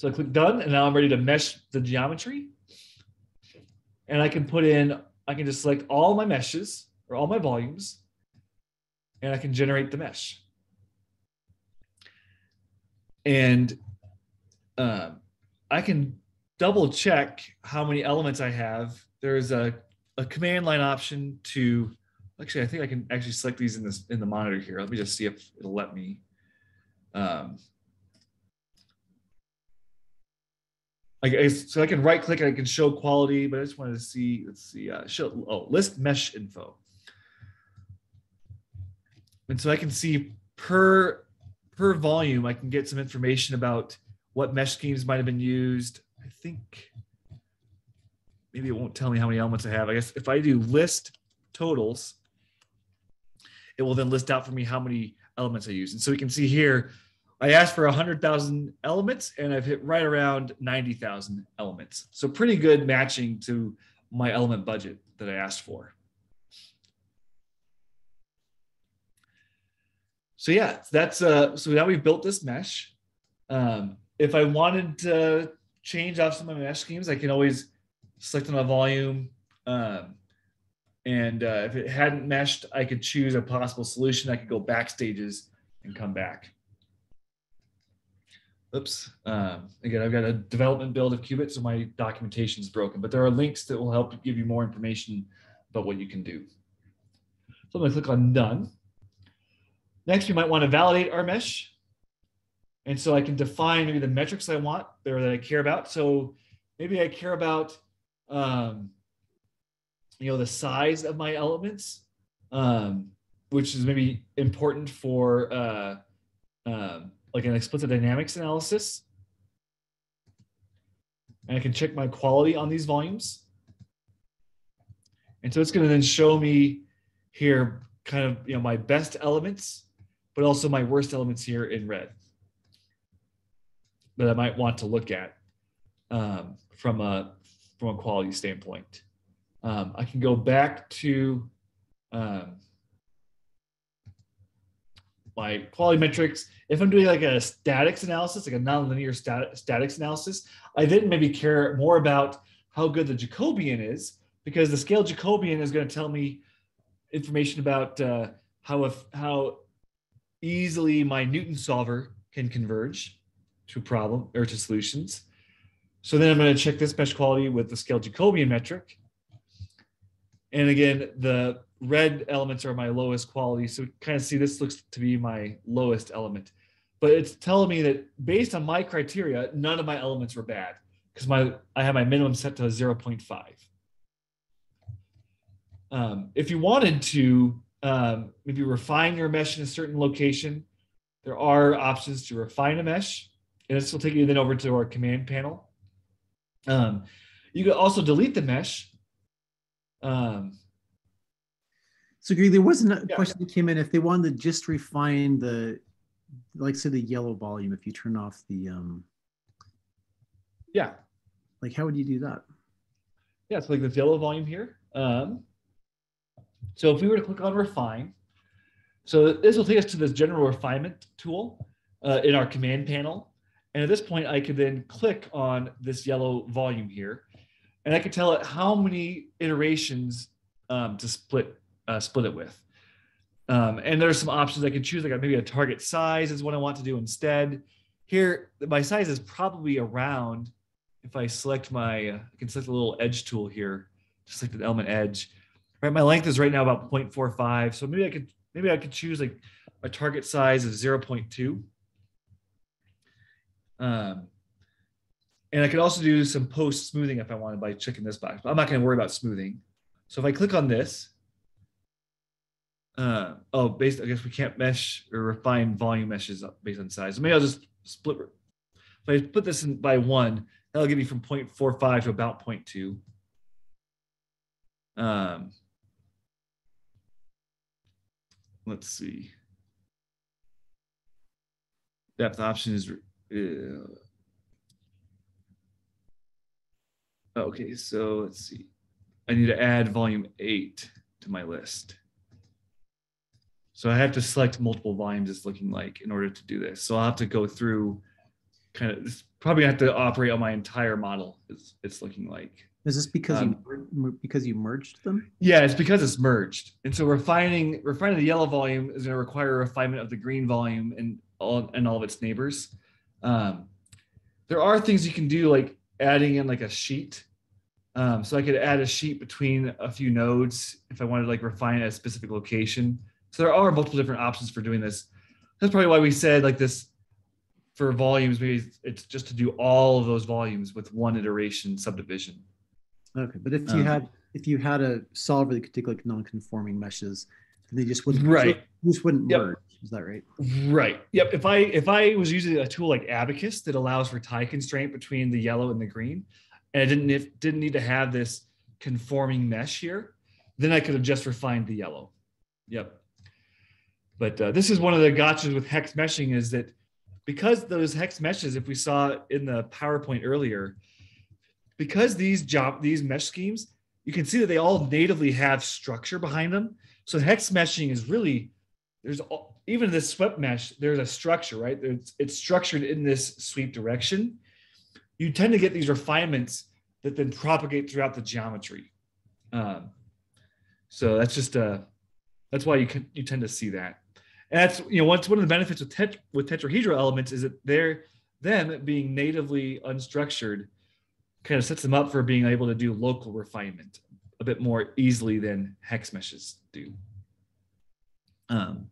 Speaker 2: So I click done, and now I'm ready to mesh the geometry. And I can put in, I can just select all my meshes or all my volumes, and I can generate the mesh. And um, I can double check how many elements I have. There's a, a command line option to, actually, I think I can actually select these in this in the monitor here. Let me just see if it'll let me. Um, I, so I can right click and I can show quality, but I just wanted to see, let's see, uh, show, oh, list mesh info. And so I can see per, per volume, I can get some information about what mesh schemes might have been used. I think maybe it won't tell me how many elements I have. I guess if I do list totals, it will then list out for me how many elements I use. And so we can see here, I asked for 100,000 elements and I've hit right around 90,000 elements. So pretty good matching to my element budget that I asked for. So yeah, that's uh, so now we've built this mesh. Um, if I wanted to change off some of my mesh schemes, I can always select on a volume. Um, and uh, if it hadn't meshed, I could choose a possible solution. I could go back stages and come back oops, um, again, I've got a development build of Cubit, so my documentation is broken, but there are links that will help give you more information about what you can do. So I'm gonna click on done. Next, we might wanna validate our mesh. And so I can define maybe the metrics I want or that I care about. So maybe I care about, um, you know, the size of my elements, um, which is maybe important for uh, um, like an explicit dynamics analysis. And I can check my quality on these volumes. And so it's going to then show me here kind of you know my best elements, but also my worst elements here in red that I might want to look at um, from a from a quality standpoint. Um, I can go back to um, my quality metrics. If I'm doing like a statics analysis, like a nonlinear stat- statics analysis, I then maybe care more about how good the Jacobian is because the scale Jacobian is going to tell me information about uh, how if, how easily my Newton solver can converge to problem or to solutions. So then I'm going to check this mesh quality with the scale Jacobian metric. And again, the red elements are my lowest quality. So kind of see this looks to be my lowest element. But it's telling me that based on my criteria, none of my elements were bad because my I have my minimum set to 0.5. Um, if you wanted to um, maybe refine your mesh in a certain location, there are options to refine a mesh. And this will take you then over to our command panel. Um, You could also delete the mesh. Um,
Speaker 1: So Greg, there wasn't a
Speaker 2: Yeah.
Speaker 1: question that came in if they wanted to just refine the, like say the yellow volume, if you turn off the, um,
Speaker 2: yeah,
Speaker 1: like how would you do that?
Speaker 2: yeah, it's like this yellow volume here. Um, so if we were to click on refine, so this will take us to this general refinement tool uh, in our command panel. And at this point, I could then click on this yellow volume here, and I could tell it how many iterations um, to split uh, split it with. Um, and there's some options I can choose, like maybe a target size is what I want to do instead. Here, my size is probably around. If I select my, uh, I can select the little edge tool here, just like the element edge. Right, my length is right now about 0.45, so maybe I could maybe I could choose like a target size of 0.2. Um, and I could also do some post smoothing if I wanted by checking this box. But I'm not going to worry about smoothing. So if I click on this, uh, oh, based, I guess we can't mesh or refine volume meshes based on size. So maybe I'll just split. If I put this in by one, that'll give me from 0.45 to about 0.2. Um, let's see. Depth option is. Uh, okay, so let's see. I need to add volume eight to my list. So I have to select multiple volumes it's looking like in order to do this. So I'll have to go through kind of this probably have to operate on my entire model it's, it's looking like.
Speaker 1: Is this because
Speaker 2: Um,
Speaker 1: you because you merged them?
Speaker 2: Yeah, it's because it's merged. And so refining refining the yellow volume is going to require a refinement of the green volume and all and all of its neighbors. Um, there are things you can do like adding in like a sheet. Um, so I could add a sheet between a few nodes if I wanted to like refine at a specific location. So there are multiple different options for doing this. That's probably why we said like this for volumes, maybe it's just to do all of those volumes with one iteration subdivision.
Speaker 1: Okay, but if you
Speaker 2: Um,
Speaker 1: had if you had a solver that could take like non-conforming meshes, then they just wouldn't
Speaker 2: Right.
Speaker 1: Just wouldn't
Speaker 2: Yep.
Speaker 1: merge. Is that right?
Speaker 2: Right. Yep. If I if I was using a tool like Abaqus that allows for tie constraint between the yellow and the green, and I didn't if, didn't need to have this conforming mesh here, then I could have just refined the yellow. Yep. But uh, this is one of the gotchas with hex meshing is that because those hex meshes, if we saw in the PowerPoint earlier, because these job these mesh schemes, you can see that they all natively have structure behind them. So hex meshing is really there's all, even this swept mesh, there's a structure, right? There's, it's structured in this sweep direction. You tend to get these refinements that then propagate throughout the geometry. Um, so that's just uh that's why you can you tend to see that. And that's you know what's one of the benefits with tet- with tetrahedral elements is that they're them being natively unstructured kind of sets them up for being able to do local refinement a bit more easily than hex meshes do. Um,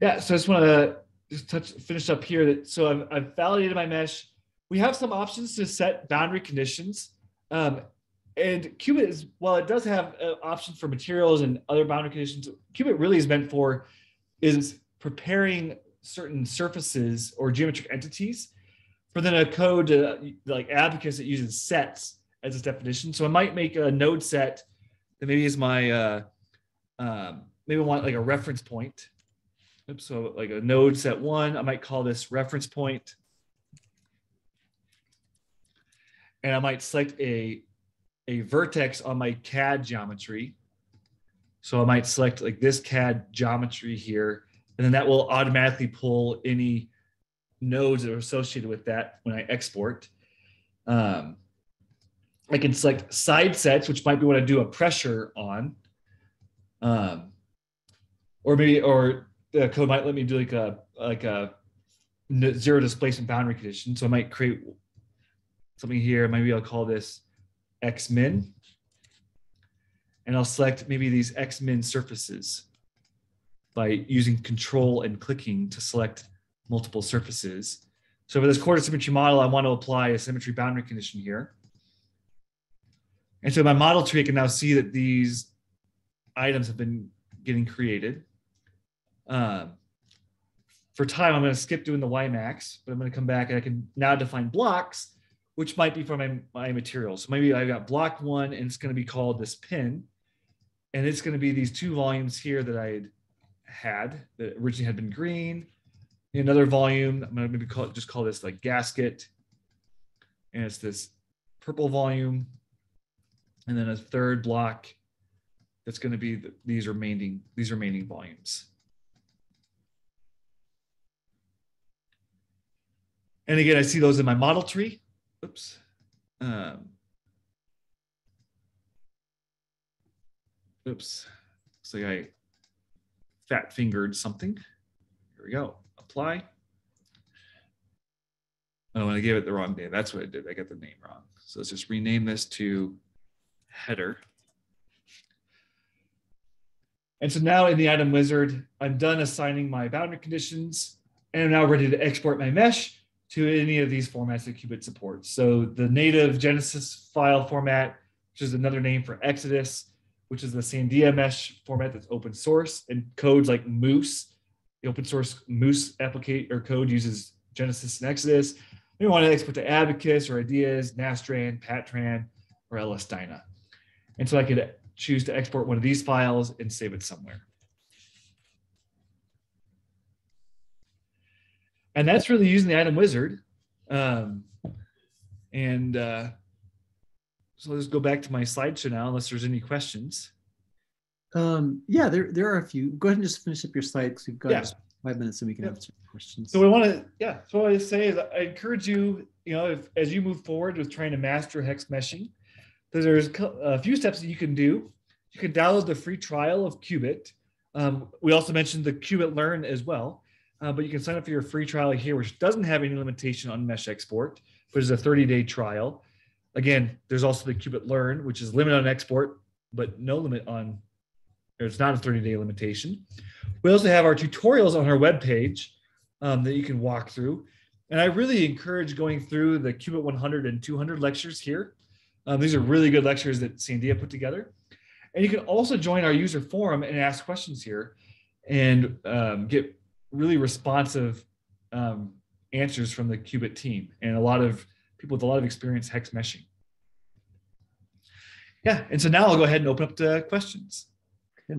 Speaker 2: yeah, so I just want to just touch finish up here. That so I've, I've validated my mesh. We have some options to set boundary conditions. Um, and Cubit is while it does have uh, options for materials and other boundary conditions, Cubit really is meant for is preparing certain surfaces or geometric entities for then a code to, like Abaqus that uses sets as its definition. So I might make a node set that maybe is my uh, um, maybe I want like a reference point. Oops, so like a node set one, I might call this reference point. And I might select a, a vertex on my CAD geometry. So I might select like this CAD geometry here, and then that will automatically pull any nodes that are associated with that when I export. Um, I can select side sets, which might be what I do a pressure on. Um, or maybe, or the code might let me do like a, like a zero displacement boundary condition. So I might create something here. Maybe I'll call this X min. And I'll select maybe these X min surfaces by using control and clicking to select multiple surfaces. So for this quarter symmetry model, I want to apply a symmetry boundary condition here. And so my model tree, I can now see that these items have been getting created. Um, for time, I'm going to skip doing the Y max, but I'm going to come back and I can now define blocks, which might be for my, my materials. So maybe I've got block one and it's going to be called this pin. And it's going to be these two volumes here that I had that originally had been green. Another volume, I'm going to maybe call it, just call this like gasket. And it's this purple volume. And then a third block that's going to be the, these remaining these remaining volumes. And again, I see those in my model tree. Oops. Um, oops. Like I fat fingered something. Here we go. Apply. Oh, and I gave it the wrong name. That's what I did. I got the name wrong. So let's just rename this to header. And so now in the item wizard, I'm done assigning my boundary conditions and I'm now ready to export my mesh to any of these formats that Cubit supports. So the native Genesis file format, which is another name for Exodus, which is the Sandia mesh format that's open source, and codes like Moose, the open source Moose applicate or code uses Genesis and Exodus. We want to export to Abaqus or I-DEAS, Nastran, Patran, or LS-DYNA. And so I could choose to export one of these files and save it somewhere. and that's really using the item wizard. Um, and uh, so let's go back to my slideshow now, unless there's any questions.
Speaker 1: Um, yeah, there there are a few. Go ahead and just finish up your slide because we've got yeah. five minutes and we can yeah. answer questions.
Speaker 2: So we want to, yeah. So what I say is I encourage you, you know, if, as you move forward with trying to master hex meshing, there's a few steps that you can do. You can download the free trial of Cubit. Um, we also mentioned the Cubit Learn as well. Uh, but you can sign up for your free trial here, which doesn't have any limitation on mesh export, but is a 30 day trial. Again, there's also the Cubit Learn, which is limit on export, but no limit on, it's not a 30 day limitation. We also have our tutorials on our webpage um, that you can walk through. And I really encourage going through the Cubit 100 and 200 lectures here. Um, these are really good lectures that Sandia put together. And you can also join our user forum and ask questions here and um, get really responsive um, answers from the Cubit team and a lot of people with a lot of experience hex meshing. Yeah, and so now I'll go ahead and open up to questions.
Speaker 1: Okay.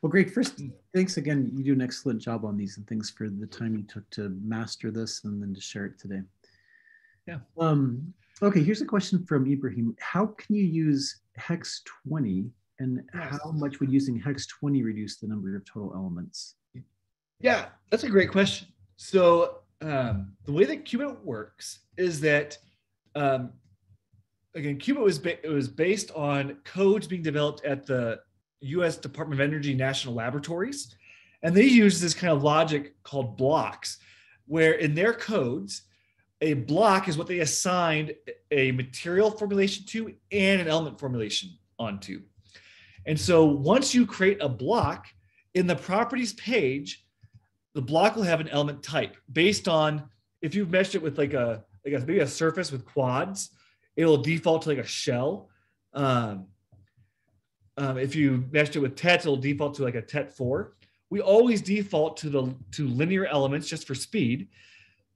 Speaker 1: Well, great. First, thanks again. You do an excellent job on these and thanks for the time you took to master this and then to share it today.
Speaker 2: Yeah.
Speaker 1: Um, okay, here's a question from Ibrahim. How can you use hex 20 and how much would using hex 20 reduce the number of total elements?
Speaker 2: Yeah, that's a great question. So um, the way that Cubit works is that um, again, Cubit was ba- it was based on codes being developed at the U.S. Department of Energy National Laboratories, and they use this kind of logic called blocks, where in their codes, a block is what they assigned a material formulation to and an element formulation onto. And so once you create a block in the properties page, the block will have an element type based on if you've meshed it with like a like a, maybe a surface with quads, it'll default to like a shell. Um, um, if you meshed it with tet, it'll default to like a tet four. We always default to the to linear elements just for speed.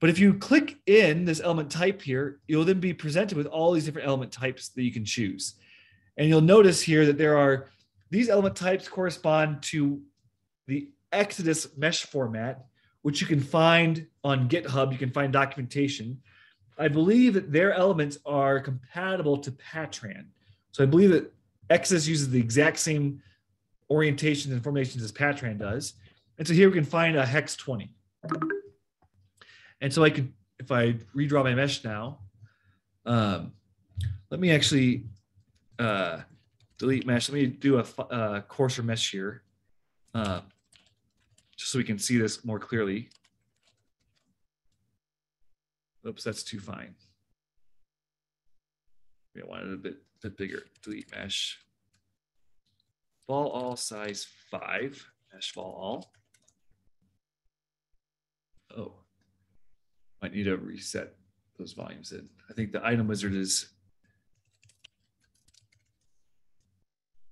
Speaker 2: But if you click in this element type here, you'll then be presented with all these different element types that you can choose. And you'll notice here that there are these element types correspond to the Exodus mesh format, which you can find on GitHub. You can find documentation. I believe that their elements are compatible to Patran. So I believe that Exodus uses the exact same orientations and formations as Patran does. And so here we can find a hex 20. And so I could, if I redraw my mesh now, um, let me actually uh, delete mesh. Let me do a uh, coarser mesh here. Uh, just so we can see this more clearly. Oops, that's too fine. We want it a bit, bit bigger. Delete mesh. Vol all size five, mesh vol all. Oh, might need to reset those volumes in. I think the item wizard is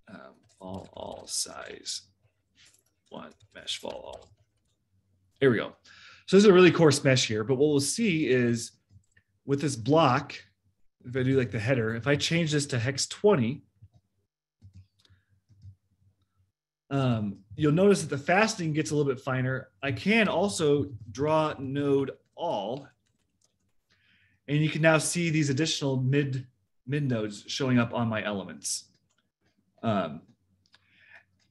Speaker 2: um, all, all size one mesh follow. Here we go. So this is a really coarse mesh here, but what we'll see is with this block, if I do like the header, if I change this to hex 20, um, you'll notice that the faceting gets a little bit finer. I can also draw node all, and you can now see these additional mid mid nodes showing up on my elements. Um,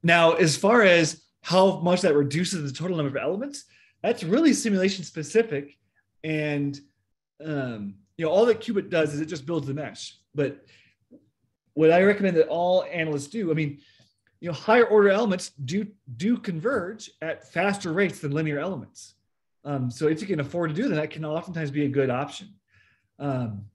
Speaker 2: now, as far as how much that reduces the total number of elements, that's really simulation specific. And um, you know, all that Cubit does is it just builds the mesh. But what I recommend that all analysts do, I mean, you know, higher order elements do do converge at faster rates than linear elements. Um, so if you can afford to do that, that can oftentimes be a good option. Um,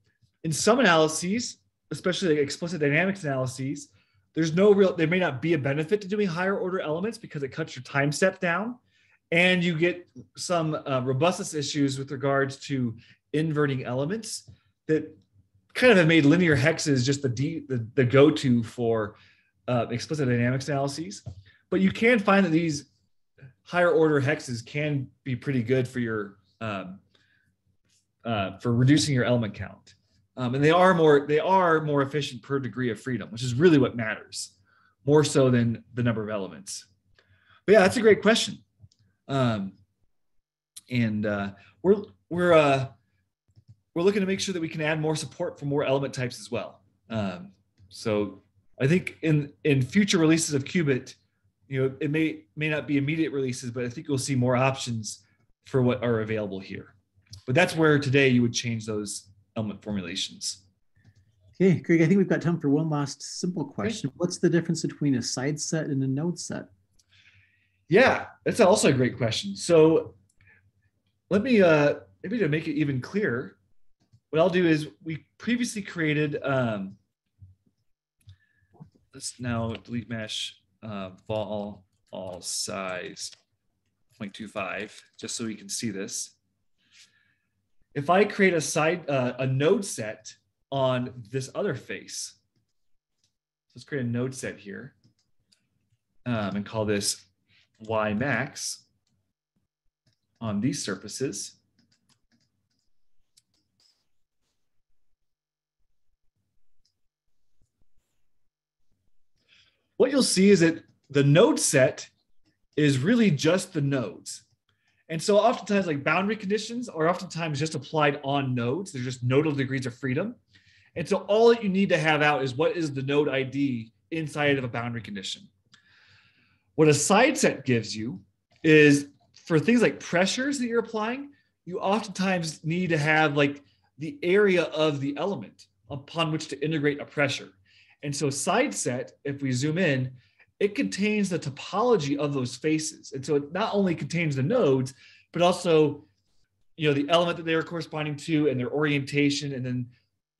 Speaker 2: in some analyses, especially like explicit dynamics analyses, there's no real, there may not be a benefit to doing higher order elements because it cuts your time step down and you get some uh, robustness issues with regards to inverting elements that kind of have made linear hexes just the, de- the, the go-to for uh, explicit dynamics analyses. But you can find that these higher order hexes can be pretty good for your um, uh, for reducing your element count. Um, and they are more they are more efficient per degree of freedom, which is really what matters, more so than the number of elements. But yeah, that's a great question. Um, and uh, we're we're uh, we're looking to make sure that we can add more support for more element types as well. Um, so I think in in future releases of Cubit, you know, it may may not be immediate releases, but I think you'll see more options for what are available here. But that's where today you would change those element formulations.
Speaker 1: Okay, Greg, I think we've got time for one last simple question. What's the difference between a side set and a node set?
Speaker 2: Yeah, that's also a great question. So let me uh maybe to make it even clearer, what I'll do is we previously created um let's now delete mesh uh, vol all size 0.25 just so we can see this. If I create a side uh, a node set on this other face, let's create a node set here um, and call this y max on these surfaces. what you'll see is that the node set is really just the nodes. And so oftentimes like boundary conditions are oftentimes just applied on nodes. They're just nodal degrees of freedom. And so all that you need to have out is what is the node ID inside of a boundary condition. What a side set gives you is for things like pressures that you're applying, you oftentimes need to have like the area of the element upon which to integrate a pressure. And so side set, if we zoom in, it contains the topology of those faces. And so it not only contains the nodes, but also, you know, the element that they are corresponding to and their orientation. And then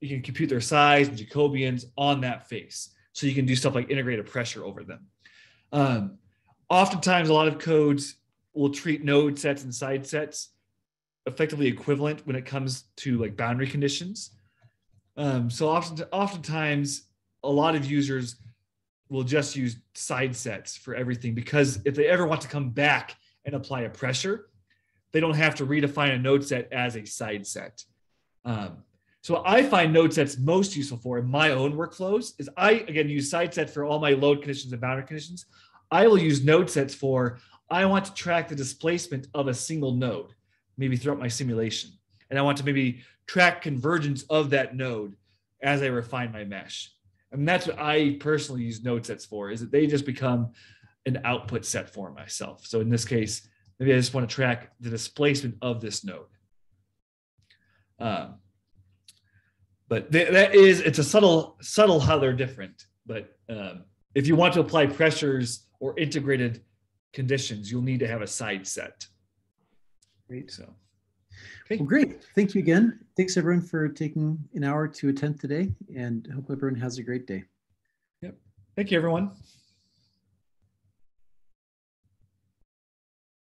Speaker 2: you can compute their size and Jacobians on that face. So you can do stuff like integrate a pressure over them. Um, oftentimes, a lot of codes will treat node sets and side sets effectively equivalent when it comes to like boundary conditions. Um, so often, oftentimes a lot of users will just use side sets for everything because if they ever want to come back and apply a pressure, they don't have to redefine a node set as a side set. Um, so I find node sets most useful for in my own workflows is I again use side set for all my load conditions and boundary conditions. I will use node sets for I want to track the displacement of a single node, maybe throughout my simulation. And I want to maybe track convergence of that node as I refine my mesh. And that's what I personally use node sets for, is that they just become an output set for myself. So in this case, maybe I just want to track the displacement of this node. Um, but th that is, it's a subtle, subtle how they're different. But um, if you want to apply pressures or integrated conditions, you'll need to have a side set.
Speaker 1: Great. So. Okay. Well, great. Thank you again. Thanks everyone for taking an hour to attend today and hope everyone has a great day.
Speaker 2: Yep. Thank you, everyone.